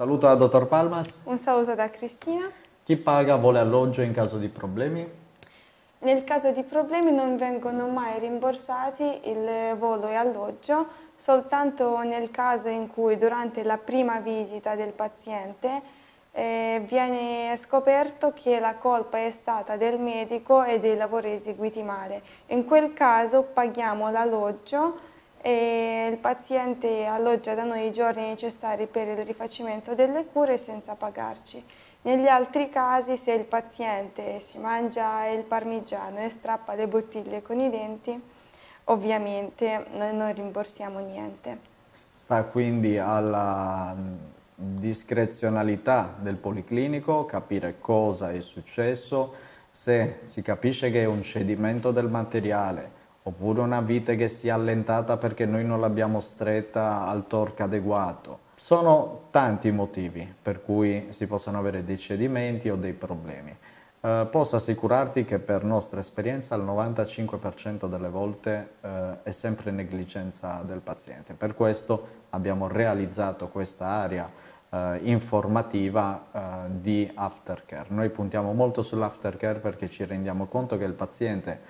saluto da dottor Palmas. Un saluto da Cristina. Chi paga vuole alloggio in caso di problemi? Nel caso di problemi non vengono mai rimborsati il volo e alloggio, soltanto nel caso in cui durante la prima visita del paziente eh, viene scoperto che la colpa è stata del medico e dei lavori eseguiti male. In quel caso paghiamo l'alloggio e il paziente alloggia da noi i giorni necessari per il rifacimento delle cure senza pagarci. Negli altri casi se il paziente si mangia il parmigiano e strappa le bottiglie con i denti, ovviamente noi non rimborsiamo niente. Sta quindi alla discrezionalità del policlinico capire cosa è successo, se si capisce che è un cedimento del materiale, oppure una vite che si è allentata perché noi non l'abbiamo stretta al torque adeguato. Sono tanti i motivi per cui si possono avere dei cedimenti o dei problemi. Eh, posso assicurarti che per nostra esperienza il 95% delle volte eh, è sempre negligenza del paziente. Per questo abbiamo realizzato questa area eh, informativa eh, di aftercare. Noi puntiamo molto sull'aftercare perché ci rendiamo conto che il paziente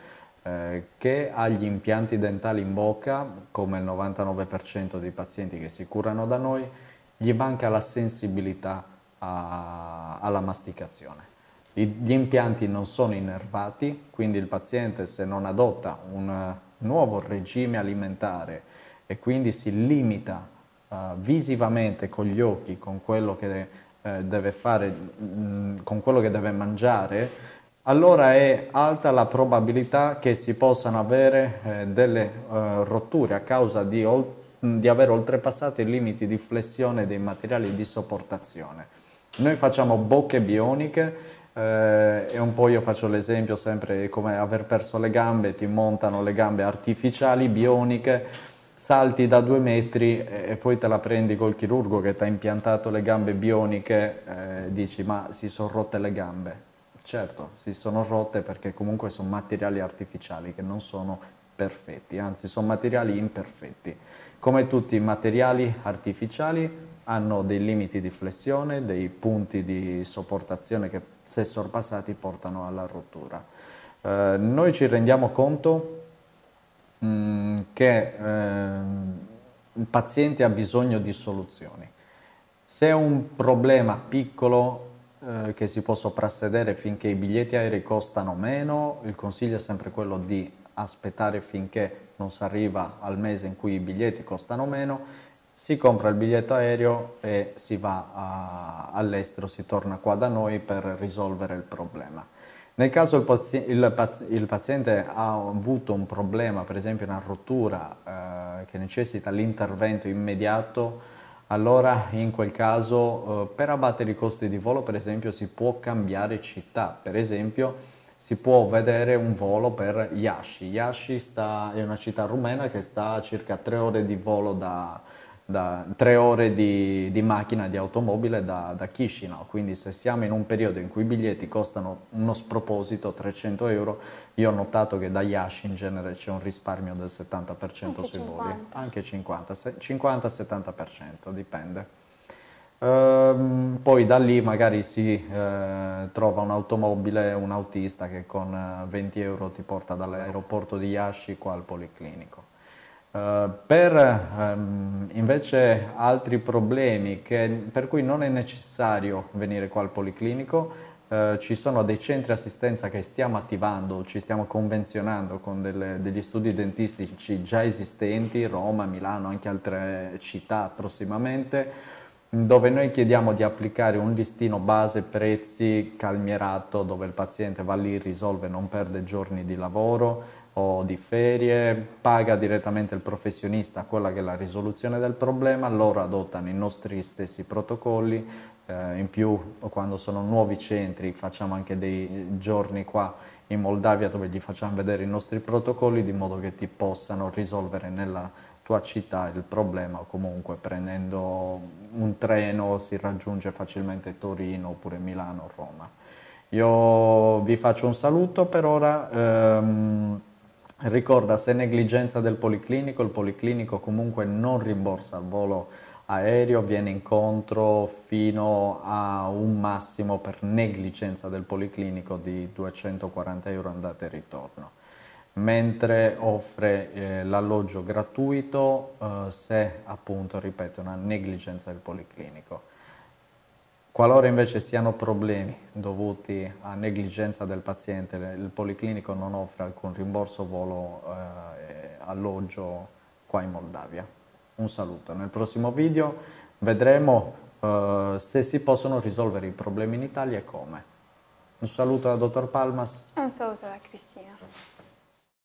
eh, che ha gli impianti dentali in bocca, come il 99% dei pazienti che si curano da noi, gli manca la sensibilità a, alla masticazione. Gli impianti non sono innervati, quindi il paziente se non adotta un nuovo regime alimentare e quindi si limita uh, visivamente con gli occhi, con quello che eh, deve fare, mh, mm, con quello che deve mangiare, allora è alta la probabilità che si possano avere eh, delle eh, rotture a causa di, di, aver oltrepassato i limiti di flessione dei materiali di sopportazione. Noi facciamo bocche bioniche eh, e un po' io faccio l'esempio sempre come aver perso le gambe, ti montano le gambe artificiali, bioniche, salti da due metri e poi te la prendi col chirurgo che ti ha impiantato le gambe bioniche, eh, dici ma si sono rotte le gambe Certo, si sono rotte perché comunque sono materiali artificiali che non sono perfetti, anzi sono materiali imperfetti. Come tutti i materiali artificiali hanno dei limiti di flessione, dei punti di sopportazione che se sorpassati portano alla rottura. Eh, noi ci rendiamo conto mh, mm, che eh, il paziente ha bisogno di soluzioni. Se un problema piccolo eh, che si può soprassedere finché i biglietti aerei costano meno, il consiglio è sempre quello di aspettare finché non si arriva al mese in cui i biglietti costano meno, si compra il biglietto aereo e si va all'estero, si torna qua da noi per risolvere il problema. Nel caso il, pazi il, paz il paziente ha avuto un problema, per esempio una rottura eh, che necessita l'intervento immediato, allora in quel caso eh, per abbattere i costi di volo per esempio si può cambiare città, per esempio si può vedere un volo per Iași. Iași sta, è una città rumena che sta a circa tre ore di volo da, da tre ore di, di, macchina, di automobile da, da Chisinau, quindi se siamo in un periodo in cui i biglietti costano uno sproposito 300 euro, io ho notato che da Yashi in genere c'è un risparmio del 70% Anche sui 50. voli, anche 50-70%, dipende. Ehm, poi da lì magari si eh, trova un'automobile, un autista che con 20 euro ti porta dall'aeroporto di Yashi qua al policlinico. Uh, per um, invece altri problemi che, per cui non è necessario venire qua al policlinico, uh, ci sono dei centri assistenza che stiamo attivando, ci stiamo convenzionando con delle, degli studi dentistici già esistenti, Roma, Milano, anche altre città prossimamente, dove noi chiediamo di applicare un listino base prezzi calmierato dove il paziente va lì, risolve, non perde giorni di lavoro, o di ferie, paga direttamente il professionista quella che è la risoluzione del problema, loro adottano i nostri stessi protocolli, eh, in più quando sono nuovi centri facciamo anche dei giorni qua in Moldavia dove gli facciamo vedere i nostri protocolli di modo che ti possano risolvere nella tua città il problema comunque prendendo un treno si raggiunge facilmente Torino oppure Milano o Roma. Io vi faccio un saluto per ora. Ehm, Ricorda, se negligenza del policlinico, il policlinico comunque non rimborsa il volo aereo viene incontro fino a un massimo per negligenza del policlinico di 240 euro andata e ritorno, mentre offre eh, l'alloggio gratuito eh, se appunto, ripeto, una negligenza del policlinico. Qualora invece siano problemi dovuti a negligenza del paziente, il policlinico non offre alcun rimborso volo eh, alloggio qua in Moldavia un saluto. Nel prossimo video vedremo uh, se si possono risolvere i problemi in Italia e come. Un saluto da Dottor Palmas. Un saluto da Cristina.